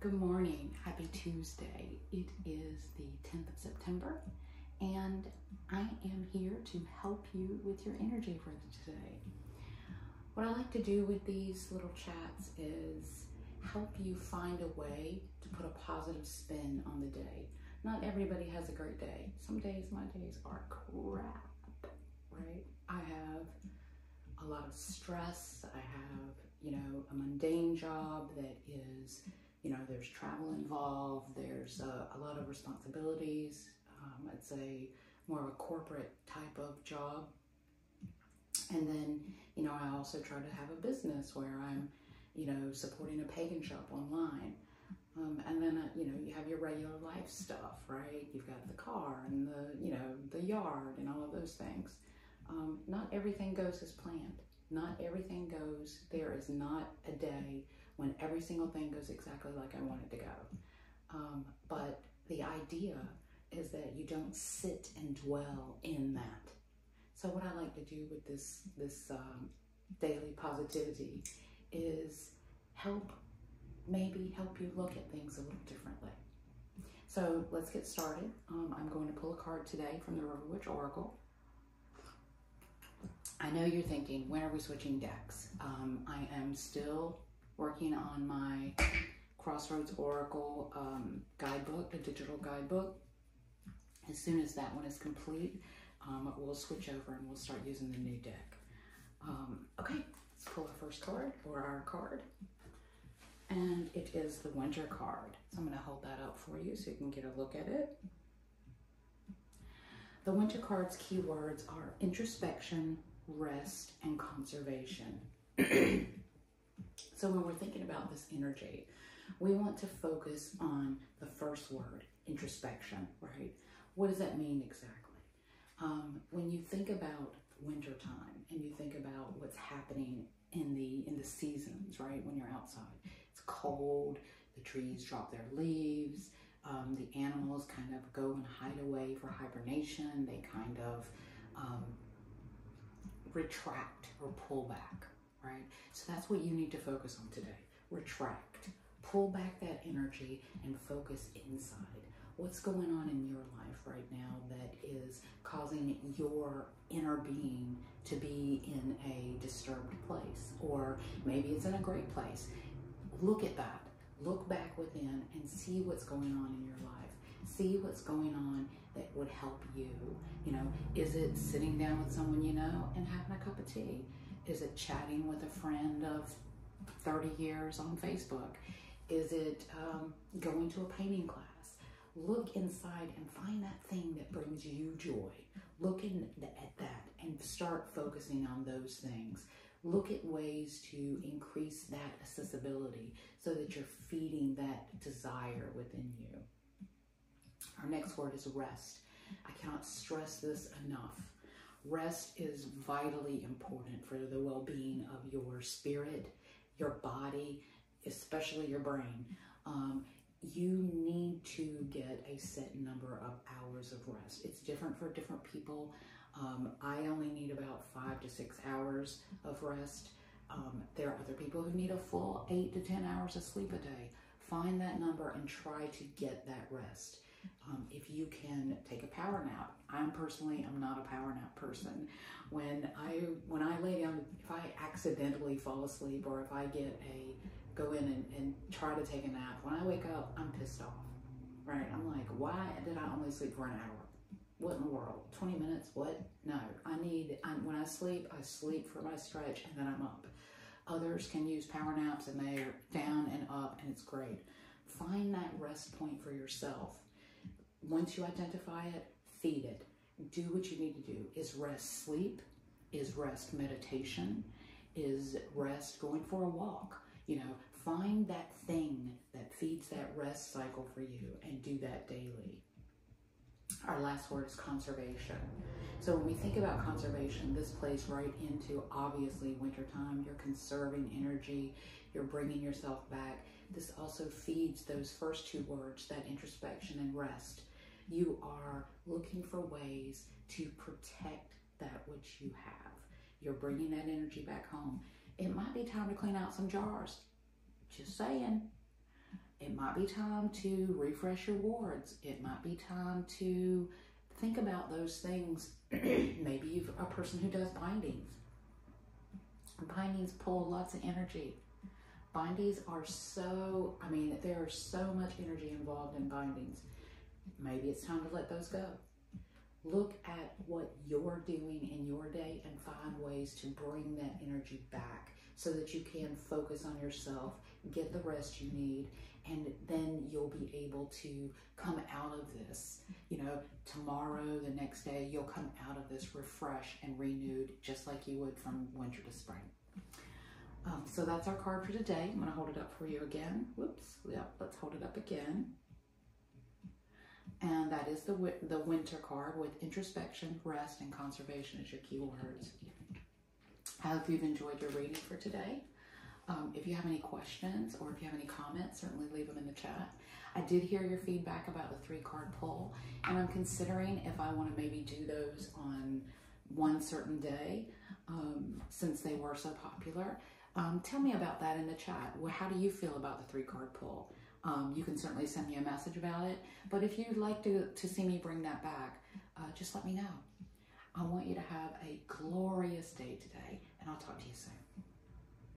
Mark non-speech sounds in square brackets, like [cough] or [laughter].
Good morning. Happy Tuesday. It is the 10th of September, and I am here to help you with your energy for today. What I like to do with these little chats is help you find a way to put a positive spin on the day. Not everybody has a great day. Some days, my days are crap, right? I have a lot of stress. I have, you know, a mundane job that is, you know, there's travel involved, there's a, a lot of responsibilities. Um, it's a more of a corporate type of job. And then, you know, I also try to have a business where I'm, you know, supporting a pagan shop online. Um, and then, uh, you know, you have your regular life stuff, right? You've got the car and the, you know, the yard and all of those things. Um, not everything goes as planned. Not everything goes, there is not a day when every single thing goes exactly like I want it to go. Um, but the idea is that you don't sit and dwell in that. So what I like to do with this, this um, daily positivity is help, maybe help you look at things a little differently. So let's get started. Um, I'm going to pull a card today from the River Witch Oracle. I know you're thinking, when are we switching decks? Um, I am still working on my Crossroads Oracle um, guidebook, the digital guidebook. As soon as that one is complete, um, we'll switch over and we'll start using the new deck. Um, okay, let's pull our first card or our card. And it is the winter card. So I'm gonna hold that up for you so you can get a look at it. The winter card's keywords are introspection, rest, and conservation. [clears throat] so when we're thinking about this energy, we want to focus on the first word, introspection, right? What does that mean exactly? Um, when you think about wintertime and you think about what's happening in the in the seasons, right? When you're outside, it's cold, the trees drop their leaves, um, the animals kind of go and hide away for hibernation. They kind of um, retract or pull back, right? So that's what you need to focus on today. Retract. Pull back that energy and focus inside. What's going on in your life right now that is causing your inner being to be in a disturbed place? Or maybe it's in a great place. Look at that. Look back within and see what's going on in your life. See what's going on that would help you. You know, is it sitting down with someone you know and having a cup of tea? Is it chatting with a friend of 30 years on Facebook? Is it um, going to a painting class? Look inside and find that thing that brings you joy. Look in, at that and start focusing on those things. Look at ways to increase that accessibility so that you're feeding that desire within you. Our next word is rest. I cannot stress this enough. Rest is vitally important for the well being of your spirit, your body, especially your brain. Um, you need to get a set number of hours of rest. It's different for different people. Um, I only need about five to six hours of rest. Um, there are other people who need a full eight to 10 hours of sleep a day. Find that number and try to get that rest. Um, if you can take a power nap, I'm personally, I'm not a power nap person. When I, when I lay down, if I accidentally fall asleep or if I get a, go in and, and try to take a nap, when I wake up, I'm pissed off, right? I'm like, why did I only sleep for an hour? What in the world? 20 minutes? What? No, I need, I, when I sleep, I sleep for my stretch and then I'm up. Others can use power naps and they're down and up and it's great. Find that rest point for yourself. Once you identify it, feed it. Do what you need to do. Is rest sleep? Is rest meditation? Is rest going for a walk? You know, find that thing that feeds that rest cycle for you and do that daily. Our last word is conservation. So when we think about conservation, this plays right into obviously wintertime. You're conserving energy. You're bringing yourself back. This also feeds those first two words, that introspection and rest. You are looking for ways to protect that which you have. You're bringing that energy back home. It might be time to clean out some jars. Just saying. It might be time to refresh your wards. It might be time to think about those things. [clears throat] Maybe you're a person who does bindings. Bindings pull lots of energy. Bindings are so, I mean, there's so much energy involved in bindings. Maybe it's time to let those go. Look at what you're doing in your day and find ways to bring that energy back so that you can focus on yourself, get the rest you need, and then you'll be able to come out of this. You know, tomorrow, the next day, you'll come out of this refreshed and renewed, just like you would from winter to spring. Um, so that's our card for today. I'm going to hold it up for you again. Whoops. Yep, let's hold it up again. And that is the, the winter card with introspection, rest, and conservation as your keywords. I hope you've enjoyed your reading for today. Um, if you have any questions or if you have any comments, certainly leave them in the chat. I did hear your feedback about the three card pull, and I'm considering if I want to maybe do those on one certain day um, since they were so popular. Um, tell me about that in the chat. How do you feel about the three card pull? Um, you can certainly send me a message about it. But if you'd like to, to see me bring that back, uh, just let me know. I want you to have a glorious day today, and I'll talk to you soon.